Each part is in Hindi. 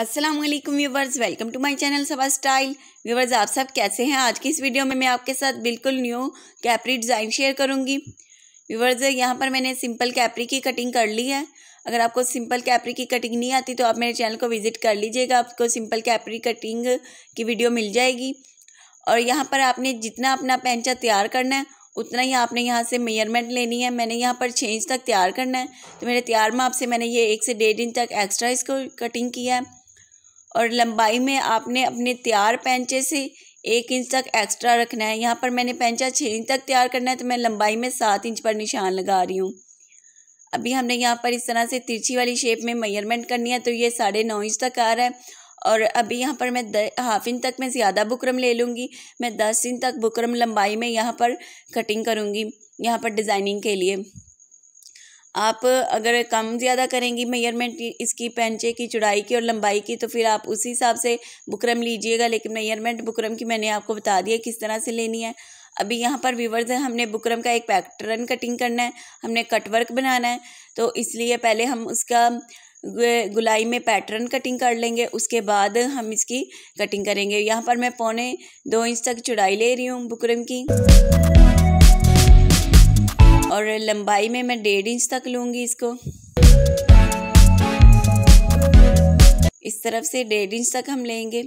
अस्सलाम वालेकुम viewers welcome to my channel Saba style viewers आप सब कैसे हैं? आज की इस वीडियो में मैं आपके साथ बिल्कुल न्यू कैपरी डिज़ाइन शेयर करूँगी। व्यूवर्स यहाँ पर मैंने सिंपल कैपरी की कटिंग कर ली है। अगर आपको सिंपल कैपरी की कटिंग नहीं आती तो आप मेरे चैनल को विज़िट कर लीजिएगा। आपको सिंपल कैपरी कटिंग की वीडियो मिल जाएगी। और यहाँ पर आपने जितना अपना पैंचा तैयार करना है, उतना ही आपने यहाँ से मेयरमेंट लेनी है। मैंने यहाँ पर छः इंच तक तैयार करना है। तो मेरे तैयार माप से मैंने ये एक से डेढ़ इंच तक एक्स्ट्रा इसको कटिंग किया है। और लंबाई में आपने अपने तैयार पैंचे से एक इंच तक एक्स्ट्रा रखना है। यहाँ पर मैंने पैंचा छः इंच तक तैयार करना है तो मैं लंबाई में सात इंच पर निशान लगा रही हूँ। अभी हमने यहाँ पर इस तरह से तिरछी वाली शेप में मेयरमेंट करनी है तो ये साढ़े नौ इंच तक आ रहा है। और अभी यहाँ पर मैं हाफ़ इंच तक मैं ज़्यादा बुकरम ले लूँगी। मैं दस इंच तक बुकरम लंबाई में यहाँ पर कटिंग करूँगी, यहाँ पर डिज़ाइनिंग के लिए। आप अगर कम ज़्यादा करेंगी मेयरमेंट इसकी पेंचे की, चौड़ाई की और लंबाई की तो फिर आप उसी हिसाब से बुकरम लीजिएगा। लेकिन मेयरमेंट बुकरम की मैंने आपको बता दिया किस तरह से लेनी है। अभी यहाँ पर व्यूवर्स हमने बुकरम का एक पैटर्न कटिंग करना है, हमने कटवर्क बनाना है। तो इसलिए पहले हम उसका गुलाई में पैटर्न कटिंग कर लेंगे, उसके बाद हम इसकी कटिंग करेंगे। यहाँ पर मैं पौने दो इंच तक चौड़ाई ले रही हूँ बुकरम की। और लंबाई में मैं डेढ़ इंच तक लूँगी इसको। इस तरफ़ से डेढ़ इंच तक हम लेंगे।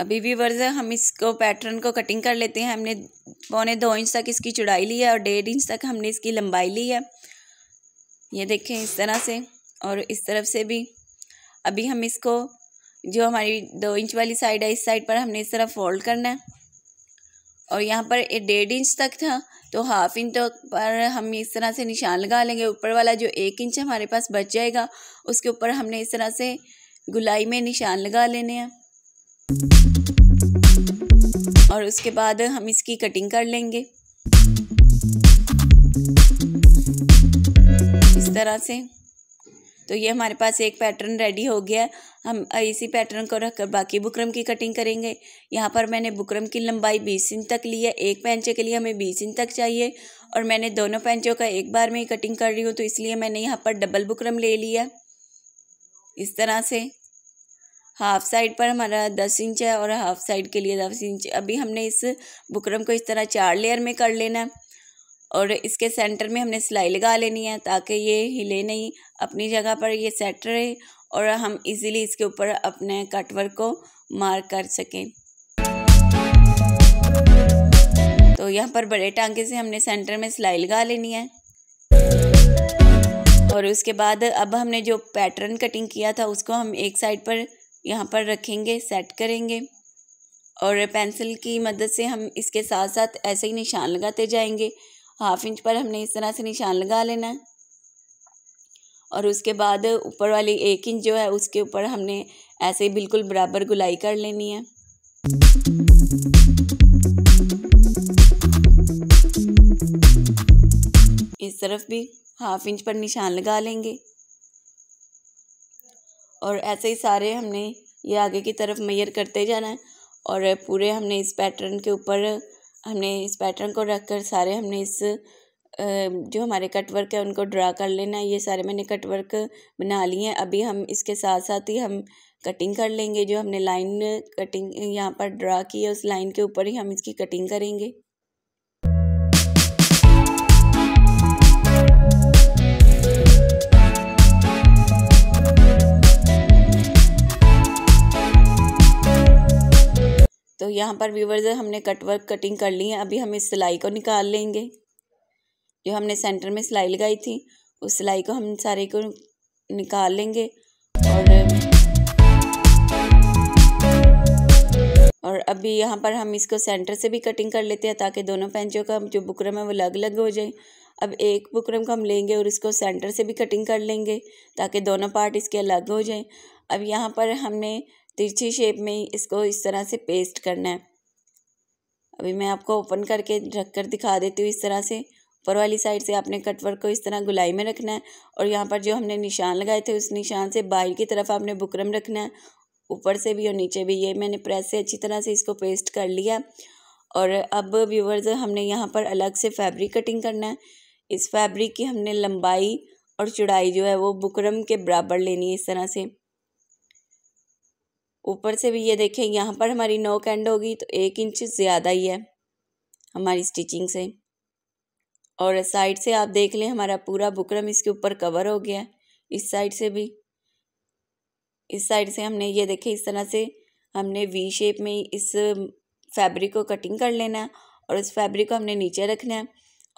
अभी भी वर्ज हम इसको पैटर्न को कटिंग कर लेते हैं। हमने पौने दो इंच तक इसकी चौड़ाई ली है और डेढ़ इंच तक हमने इसकी लंबाई ली है। ये देखें इस तरह से और इस तरफ़ से भी। अभी हम इसको, जो हमारी दो इंच वाली साइड है, इस साइड पर हमने इस तरह फोल्ड करना है। और यहाँ पर डेढ़ इंच तक था तो हाफ़ इंच तक पर हम इस तरह से निशान लगा लेंगे। ऊपर वाला जो एक इंच हमारे पास बच जाएगा, उसके ऊपर हमने इस तरह से गुलाई में निशान लगा लेने हैं। और उसके बाद हम इसकी कटिंग कर लेंगे। इस तरह से। तो ये हमारे पास एक पैटर्न रेडी हो गया हम इसी पैटर्न को रखकर बाकी बुकरम की कटिंग करेंगे। यहाँ पर मैंने बुकरम की लंबाई बीस इंच तक ली है। एक पैंचे के लिए हमें बीस इंच तक चाहिए और मैंने दोनों पैंचों का एक बार में ही कटिंग कर रही हूँ तो इसलिए मैंने यहाँ पर डबल बुकरम ले लिया इस तरह से हाफ़ साइड पर हमारा दस इंच है और हाफ़ साइड के लिए दस इंच। अभी हमने इस बुकरम को इस तरह चार लेयर में कर लेना है। और इसके सेंटर में हमने सिलाई लगा लेनी है ताकि ये हिले नहीं, अपनी जगह पर ये सेट रहे और हम इजीली इसके ऊपर अपने कटवर्क को मार्क कर सकें। तो यहाँ पर बड़े टांके से हमने सेंटर में सिलाई लगा लेनी है। और उसके बाद अब हमने जो पैटर्न कटिंग किया था उसको हम एक साइड पर यहाँ पर रखेंगे सेट करेंगे। और पेंसिल की मदद से हम इसके साथ साथ ऐसे ही निशान लगाते जाएँगे। हाफ़ इंच पर हमने इस तरह से निशान लगा लेना है। और उसके बाद ऊपर वाली एक इंच जो है, उसके ऊपर हमने ऐसे ही बिल्कुल बराबर गुलाई कर लेनी है। इस तरफ़ भी हाफ़ इंच पर निशान लगा लेंगे। और ऐसे ही सारे हमने ये आगे की तरफ़ मैयर करते जाना है। और पूरे हमने इस पैटर्न के ऊपर हमने इस पैटर्न को रख कर सारे हमने इस जो हमारे कटवर्क है उनको ड्रा कर लेना है। ये सारे मैंने कटवर्क बना लिए हैं। अभी हम इसके साथ साथ ही हम कटिंग कर लेंगे जो हमने लाइन कटिंग यहाँ पर ड्रा की है। उस लाइन के ऊपर ही हम इसकी कटिंग करेंगे। तो यहाँ पर व्यूवर्स हमने कटवर्क कटिंग कर ली है। अभी हम इस सिलाई को निकाल लेंगे। जो हमने सेंटर में सिलाई लगाई थी, उस सिलाई को हम सारे को निकाल लेंगे और और अभी यहाँ पर हम इसको सेंटर से भी कटिंग कर लेते हैं ताकि दोनों पेंचों का जो बुकरम है वो अलग अलग हो जाए। अब एक बुकरम को हम लेंगे और इसको सेंटर से भी कटिंग कर लेंगे ताकि दोनों पार्ट इसके अलग हो जाएँ। अब यहाँ पर हमने तिरछी शेप में ही इसको इस तरह से पेस्ट करना है। अभी मैं आपको ओपन करके रख कर दिखा देती हूँ इस तरह से। ऊपर वाली साइड से आपने कटवर्क को इस तरह गुलाई में रखना है और यहाँ पर जो हमने निशान लगाए थे, उस निशान से बाहर की तरफ़ आपने बुकरम रखना है। ऊपर से भी और नीचे भी ये मैंने प्रेस से अच्छी तरह से इसको पेस्ट कर लिया। और अब व्यूवर्स हमने यहाँ पर अलग से फैब्रिक कटिंग करना है। इस फैब्रिक की हमने लंबाई और चौड़ाई जो है वो बुकरम के बराबर लेनी है इस तरह से। ऊपर से भी ये देखें, यहाँ पर हमारी नोक एंड होगी तो एक इंच ज़्यादा ही है हमारी स्टिचिंग से। और साइड से आप देख लें, हमारा पूरा बुकरम इसके ऊपर कवर हो गया इस साइड से भी। इस साइड से हमने ये देखे, इस तरह से हमने वी शेप में इस फैब्रिक को कटिंग कर लेना है और इस फैब्रिक को हमने नीचे रखना है।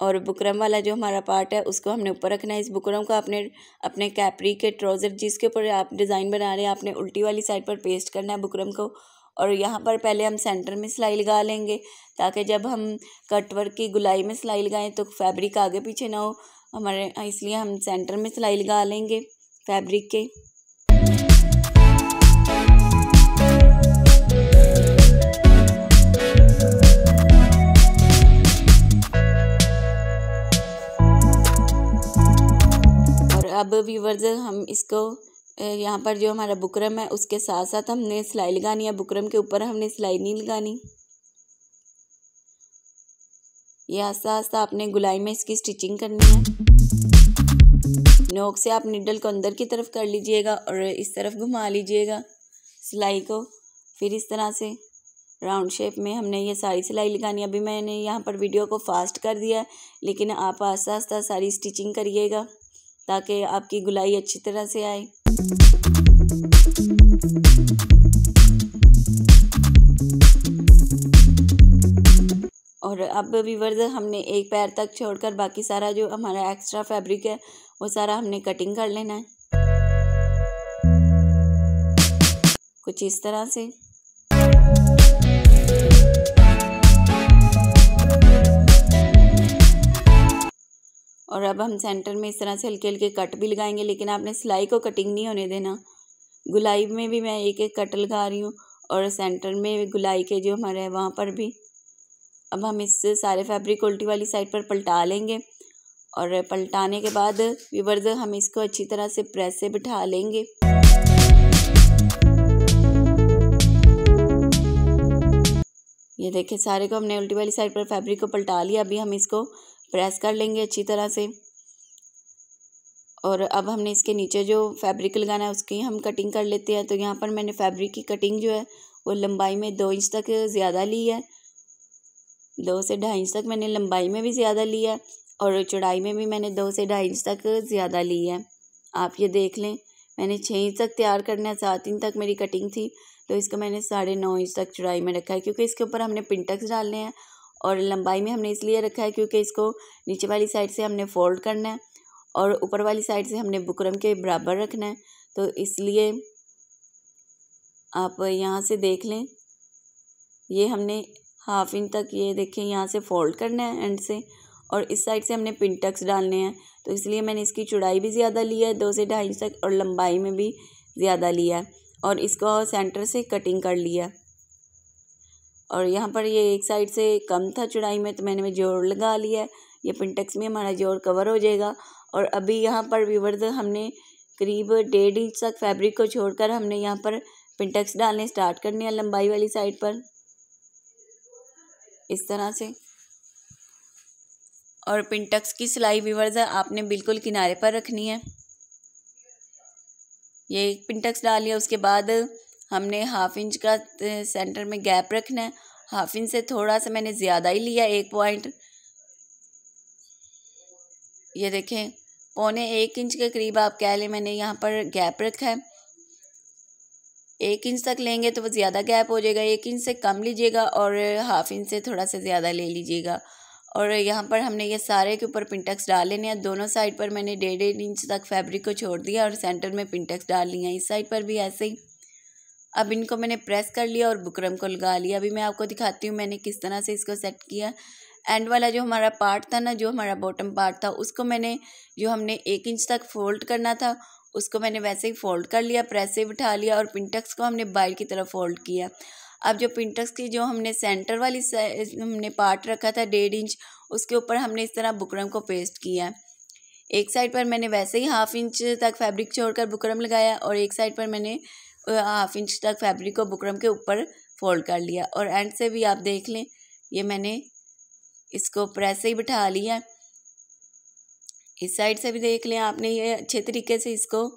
और बुकरम वाला जो हमारा पार्ट है, उसको हमने ऊपर रखना है। इस बुकरम को आपने, अपने कैपरी के ट्राउज़र जिसके ऊपर आप डिज़ाइन बना रहे हैं, आपने उल्टी वाली साइड पर पेस्ट करना है बुकरम को। और यहाँ पर पहले हम सेंटर में सिलाई लगा लेंगे, ताकि जब हम कटवर्क की गुलाई में सिलाई लगाएँ तो फैब्रिक आगे पीछे ना हो। हमारे, इसलिए हम सेंटर में सिलाई लगा लेंगे फैब्रिक के। अब व्यूवर्स हम इसको यहाँ पर जो हमारा बुकरम है, उसके साथ साथ हमने सिलाई लगानी है। बुकरम के ऊपर हमने सिलाई नहीं लगानी। ये आस्ता आस्ता आपने गुलाई में इसकी स्टिचिंग करनी है। नोक से आप निडल को अंदर की तरफ़ कर लीजिएगा और इस तरफ़ घुमा लीजिएगा सिलाई को। फिर इस तरह से राउंड शेप में हमने ये सारी सिलाई लगानी अभी मैंने यहाँ पर वीडियो को फास्ट कर दिया लेकिन आप आस्ता आस्ता सारी स्टिचिंग करिएगा। ताकि आपकी गुलाई अच्छी तरह से आए। और अब वीवर्स हमने एक पैर तक छोड़कर बाकी सारा जो हमारा एक्स्ट्रा फैब्रिक है, वो सारा हमने कटिंग कर लेना है। कुछ इस तरह से। अब हम सेंटर में इस तरह से हल्के हल्के कट भी लगाएँगे, लेकिन आपने सिलाई को कटिंग नहीं होने देना। गुलाई में भी मैं एक एक कट लगा रही हूँ और सेंटर में गुलाई के जो हमारे हैं वहाँ पर भी। अब हम इस सारे फैब्रिक उल्टी वाली साइड पर पलटा लेंगे और पलटाने के बाद विवर्ज हम इसको अच्छी तरह से प्रेस से बिठा लेंगे। ये देखिए, सारे को हमने उल्टी वाली साइड पर फैब्रिक को पलटा लिया। अभी हम इसको प्रेस कर लेंगे अच्छी तरह से। और अब हमने इसके नीचे जो फैब्रिक लगाना है, उसकी हम कटिंग कर लेते हैं। तो यहाँ पर मैंने फैब्रिक की कटिंग जो है, वो लंबाई में दो इंच तक ज़्यादा ली है। दो से ढाई इंच तक मैंने लंबाई में भी ज़्यादा ली है और चौड़ाई में भी मैंने दो से ढाई इंच तक ज़्यादा ली है। आप ये देख लें, मैंने छः इंच तक तैयार करना है, सात इंच तक मेरी कटिंग थी। तो इसको मैंने साढ़े नौ इंच तक चौड़ाई में रखा है, क्योंकि इसके ऊपर हमने पिंटक्स डालने हैं और लंबाई में हमने इसलिए रखा है क्योंकि इसको नीचे वाली साइड से हमने फोल्ड करना है और ऊपर वाली साइड से हमने बुकरम के बराबर रखना है। तो इसलिए आप यहाँ से देख लें। ये हमने हाफ़ इंच तक ये देखें यहाँ से फोल्ड करना है एंड से और इस साइड से हमने पिंटक्स डालने हैं। तो इसलिए मैंने इसकी चौड़ाई भी ज़्यादा ली है, दो से ढाई इंच तक और लंबाई में भी ज़्यादा लिया है और इसको सेंटर से कटिंग कर लिया और यहाँ पर ये एक साइड से कम था चौड़ाई में तो मैंने जोड़ लगा लिया। ये पिंटेक्स में हमारा जोड़ कवर हो जाएगा। और अभी यहाँ पर व्यूवर्स हमने करीब डेढ़ इंच तक फैब्रिक को छोड़कर हमने यहाँ पर पिंटेक्स डालने स्टार्ट करने हैं लंबाई वाली साइड पर। इस तरह से। और पिंटक्स की सिलाई व्यूवर्स आपने बिल्कुल किनारे पर रखनी है। ये एक पिंटक्स डाल लिया, उसके बाद हमने हाफ़ इंच का सेंटर में गैप रखना है। हाफ़ इंच से थोड़ा सा मैंने ज़्यादा ही लिया, एक पॉइंट ये देखें, पौने एक इंच के करीब आप कह लें मैंने यहाँ पर गैप रखा है। एक इंच तक लेंगे तो वो ज़्यादा गैप हो जाएगा। एक इंच से कम लीजिएगा और हाफ़ इंच से थोड़ा सा ज़्यादा ले लीजिएगा। और यहाँ पर हमने ये सारे के ऊपर पिंटक्स डाल लेने हैं। दोनों साइड पर मैंने डेढ़ डेढ़ इंच तक फैब्रिक को छोड़ दिया और सेंटर में पिंटक्स डाल लिया। इस साइड पर भी ऐसे ही। अब इनको मैंने प्रेस कर लिया और बुकरम को लगा लिया। अभी मैं आपको दिखाती हूँ मैंने किस तरह से इसको सेट किया। एंड वाला जो हमारा पार्ट था ना, जो हमारा बॉटम पार्ट था, उसको मैंने, जो हमने एक इंच तक फोल्ड करना था, उसको मैंने वैसे ही फोल्ड कर लिया, प्रेस से बिठा लिया और पिंटक्स को हमने बाहर की तरफ़ फोल्ड किया। अब जो पिंटक्स की जो हमने सेंटर वाली हमने पार्ट रखा था डेढ़ इंच, उसके ऊपर हमने इस तरह बुकरम को पेस्ट किया। एक साइड पर मैंने वैसे ही हाफ़ इंच तक फैब्रिक छोड़कर बुकरम लगाया और एक साइड पर मैंने हाफ़ इंच तक फैब्रिक को बुकरम के ऊपर फोल्ड कर लिया। और एंड से भी आप देख लें, ये मैंने इसको प्रेस से ही बिठा लिया। इस साइड से भी देख लें आपने, ये अच्छे तरीके से इसको,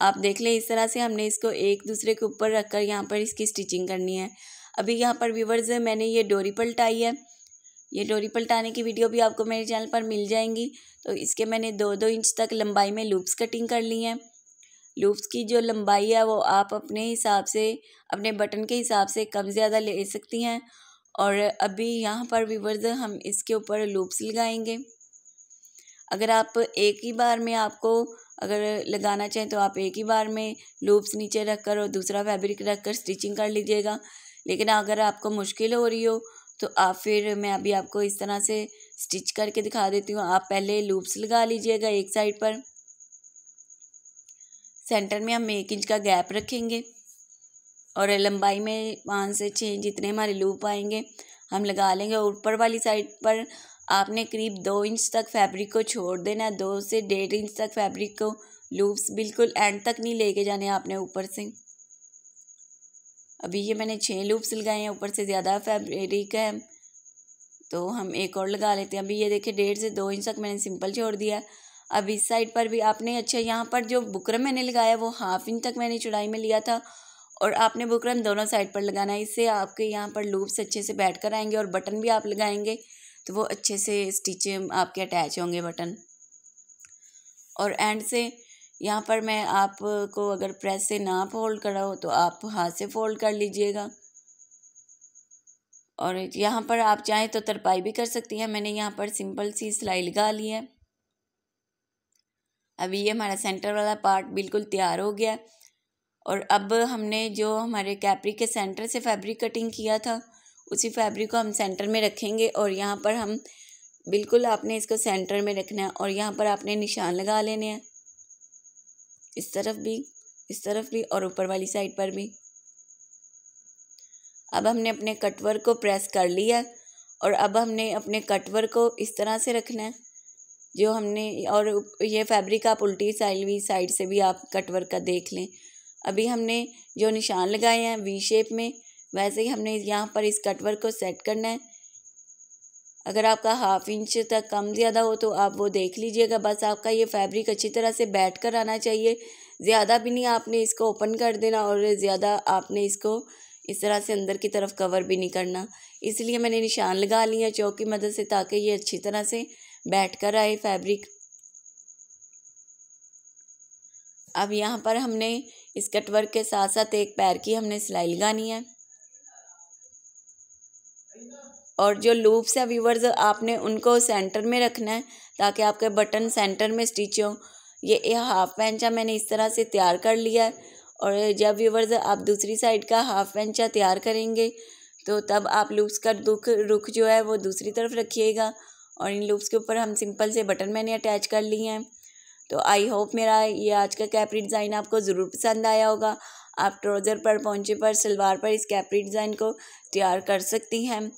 आप देख लें इस तरह से हमने इसको एक दूसरे के ऊपर रख कर यहाँ पर इसकी स्टिचिंग करनी है। अभी यहाँ पर व्यूवर्स मैंने ये डोरी पलटाई है। ये डोरी पलटाने की वीडियो भी आपको मेरे चैनल पर मिल जाएँगी। तो इसके मैंने दो दो इंच तक लंबाई में लूप्स कटिंग कर ली है। लूप्स की जो लंबाई है, वो आप अपने हिसाब से, अपने बटन के हिसाब से कम ज़्यादा ले सकती हैं। और अभी यहाँ पर व्यूवर्स, हम इसके ऊपर लूप्स लगाएँगे। अगर आप एक ही बार में आपको अगर लगाना चाहें तो आप एक ही बार में लूप्स नीचे रख कर और दूसरा फैब्रिक रख कर स्टिचिंग कर लीजिएगा। लेकिन अगर आपको मुश्किल हो रही हो तो आप फिर, मैं अभी आपको इस तरह से स्टिच करके दिखा देती हूँ। आप पहले लूप्स लगा लीजिएगा एक साइड पर। सेंटर में हम एक इंच का गैप रखेंगे और लंबाई में पाँच से छः इंच जितने हमारे लूप आएँगे। हम लगा लेंगे और ऊपर वाली साइड पर आपने करीब दो इंच तक फैब्रिक को छोड़ देना है। दो से डेढ़ इंच तक फैब्रिक को लूप्स बिल्कुल एंड तक नहीं लेके जाने आपने ऊपर से। अभी ये मैंने छः लूप्स लगाए हैं, ऊपर से ज़्यादा फैब्रिक है। तो हम एक और लगा लेते हैं। अभी ये देखिए, डेढ़ से दो इंच तक मैंने सिंपल छोड़ दिया अब इस साइड पर भी आपने अच्छा यहाँ पर जो बुकरम मैंने लगाया, वो हाफ़ इंच तक मैंने चौड़ाई में लिया था और आपने बुकरम दोनों साइड पर लगाना है, इससे आपके यहाँ पर लूप्स अच्छे से बैठ कर आएँगे और बटन भी आप लगाएँगे तो वो अच्छे से स्टिच आपके अटैच होंगे बटन। और एंड से यहाँ पर मैं आपको अगर प्रेस से ना फोल्ड करा हो तो आप हाथ से फोल्ड कर लीजिएगा। और यहाँ पर आप चाहें तो तरपाई भी कर सकती हैं, मैंने यहाँ पर सिंपल सी सिलाई लगा ली है। अभी ये हमारा सेंटर वाला पार्ट बिल्कुल तैयार हो गया और अब हमने जो हमारे कैपरी के सेंटर से फैब्रिक कटिंग किया था, उसी फैब्रिक को हम सेंटर में रखेंगे और यहाँ पर हम बिल्कुल आपने इसको सेंटर में रखना है और यहाँ पर आपने निशान लगा लेने हैं। इस तरफ़ भी, इस तरफ़ भी और ऊपर वाली साइड पर भी। अब हमने अपने कटवर को प्रेस कर लिया और अब हमने अपने कटवर को इस तरह से रखना है। जो हमने, और ये फैब्रिक आप उल्टी साइड भी साइड से भी आप कटवर का देख लें। अभी हमने जो निशान लगाए हैं वी शेप में, वैसे ही हमने यहाँ पर इस कटवर को सेट करना है। अगर आपका हाफ़ इंच तक कम ज़्यादा हो तो आप वो देख लीजिएगा। बस आपका ये फैब्रिक अच्छी तरह से बैठ कर आना चाहिए। ज़्यादा भी नहीं आपने इसको ओपन कर देना और ज़्यादा आपने इसको इस तरह से अंदर की तरफ़ कवर भी नहीं करना। इसलिए मैंने निशान लगा लिया चौक की मदद से ताकि ये अच्छी तरह से बैठ कर आए फैब्रिक। अब यहाँ पर हमने इस कटवर्क के साथ साथ एक पैर की हमने सिलाई लगानी है। और जो लूप्स है व्यूवर्स आपने उनको सेंटर में रखना है, ताकि आपके बटन सेंटर में स्टिच हो। ये हाफ़ पैंचा मैंने इस तरह से तैयार कर लिया है। और जब व्यूवर्स आप दूसरी साइड का हाफ़ पेंचा तैयार करेंगे तो तब आप लूप्स का दुख, रुख जो है, वो दूसरी तरफ़ रखिएगा। और इन लूप्स के ऊपर हम सिंपल से बटन मैंने अटैच कर लिए हैं। तो आई होप मेरा ये आज का कैपरी डिज़ाइन आपको ज़रूर पसंद आया होगा। आप ट्रोज़र पर पहुँचे पर, सलवार पर इस कैपरी डिज़ाइन को तैयार कर सकती हैं।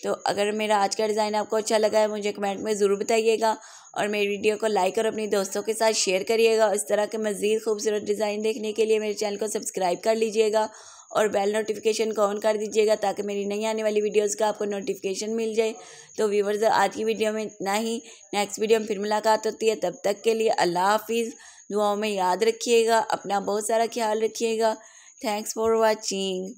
तो अगर मेरा आज का डिज़ाइन आपको अच्छा लगा है, मुझे कमेंट में ज़रूर बताइएगा और मेरी वीडियो को लाइक और अपने दोस्तों के साथ शेयर करिएगा। इस तरह के मज़ीद खूबसूरत डिज़ाइन देखने के लिए मेरे चैनल को सब्सक्राइब कर लीजिएगा। और बेल नोटिफिकेशन को ऑन कर दीजिएगा ताकि मेरी नई आने वाली वीडियोस का आपको नोटिफिकेशन मिल जाए। तो व्यूवर्स आज की वीडियो में इतना ही। नेक्स्ट वीडियो में फिर मुलाकात होती है। तब तक के लिए अल्लाह हाफिज़। दुआओं में याद रखिएगा। अपना बहुत सारा ख्याल रखिएगा। Thanks for watching